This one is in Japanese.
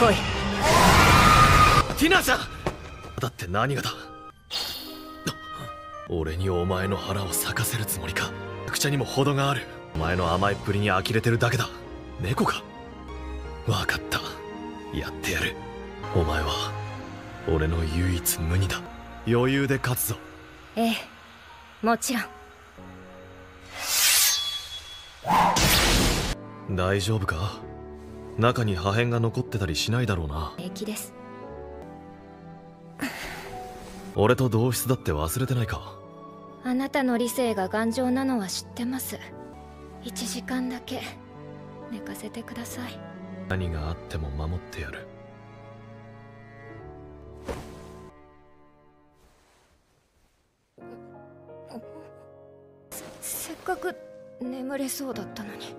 来い。ティナちゃん。だって何がだ。俺にお前の腹を咲かせるつもりか。くちゃにも程がある。お前の甘いっぷりに呆れてるだけだ。猫か。分かった。やってやる。お前は。俺の唯一無二だ。余裕で勝つぞ。ええ。もちろん。大丈夫か？中に破片が残ってたりしないだろうな。平気です。俺と同室だって忘れてないか。あなたの理性が頑丈なのは知ってます。1時間だけ。寝かせてください。何があっても守ってやる。せっかく眠れそうだったのに